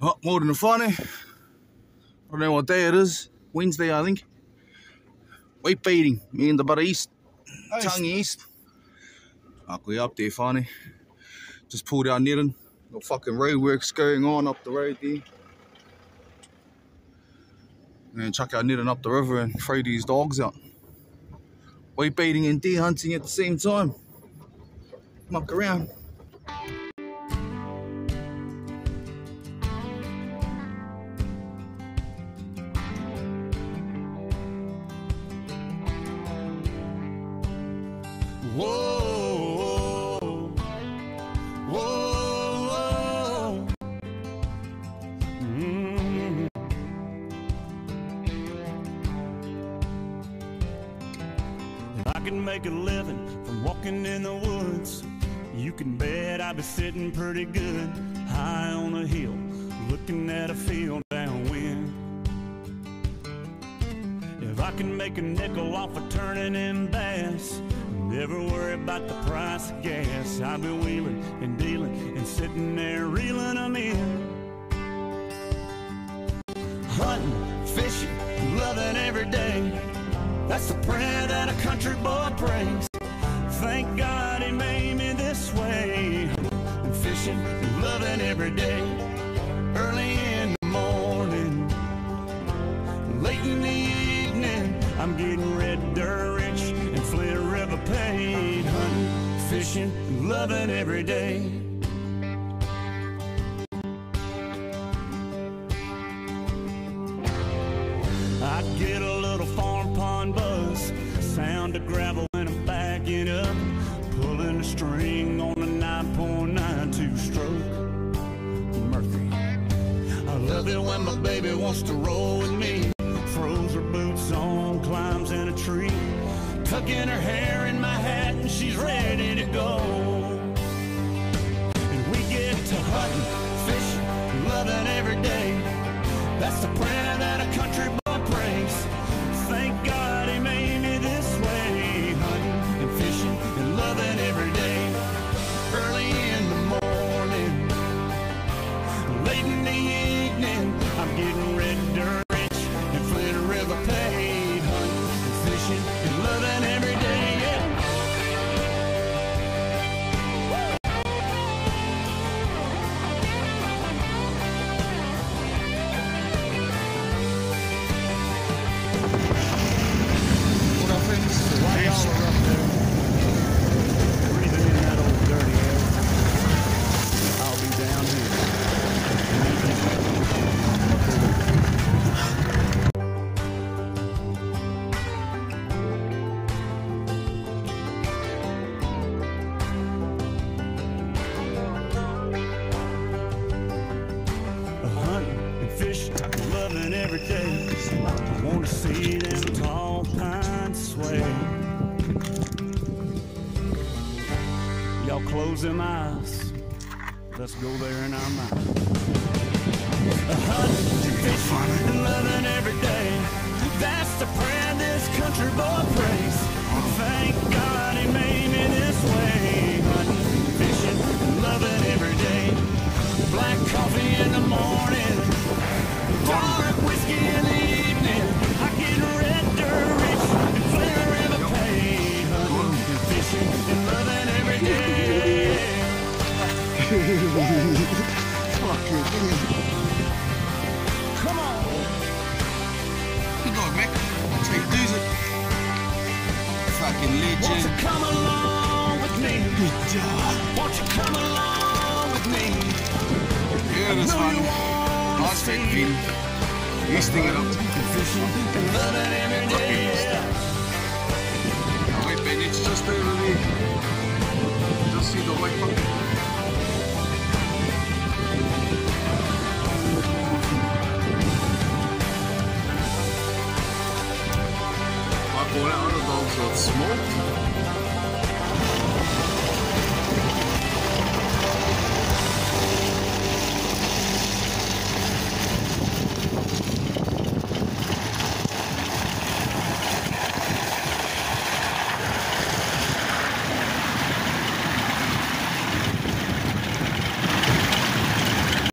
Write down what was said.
Oh, morning funny. I don't know what day it is. Wednesday, I think. Whitebaiting. Me and the butter east. Tongue east. We up there, funny. Just pulled out netting. No fucking roadworks going on up the road there. And chuck our netting up the river and throw these dogs out. Whitebaiting and deer hunting at the same time. Muck around. If I could make a living from walking in the woods, you can bet I'd be sitting pretty good high on a hill, looking at a field downwind. If I can make a nickel off of turning in bass, never worry about the price of gas. I'll be wheeling and dealing and sitting there reeling them in. Hunting, fishing, loving every day. That's the prayer that a country boy prays. Thank God he made me this way. Hunting, fishing, and loving every day. Early in the morning, late in the evening, I'm getting And loving every day. I get a little farm pond buzz, sound of gravel when I'm backing up, pulling a string on a 9.92 stroke. Murphy. I love it when my baby wants to roll with me, throws her boots on, climbs in a tree, tucking her hair in my hat, and she's ready to go. Loving every day. I want to see them tall pines sway. Y'all close them eyes. Let's go there in our mind. A hunting fishing and loving every day. That's the prayer this country boy prays. Thank God he made me Come on. You go, Mick. That's how you it. Fucking Won't you legend. come along with me? Good job. Won't you come along with me? Yeah, you wanna Nice see big He's thinking up. Day. Wait, Ben, it's just with smoke.